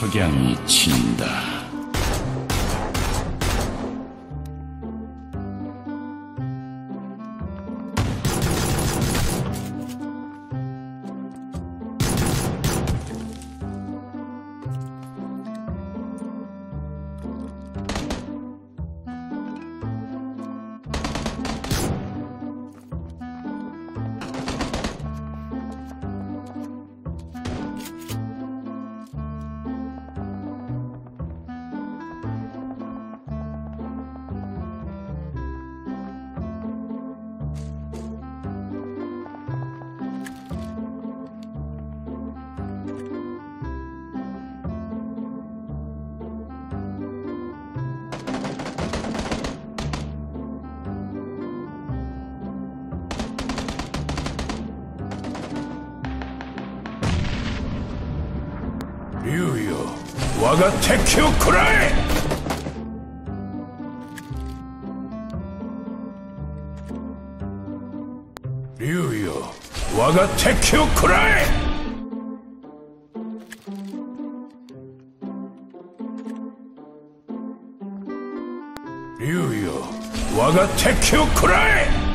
석양이 진다. 竜よ。我が敵を食らえ！竜よ。我が敵を食らえ！竜よ。我が敵を食らえ！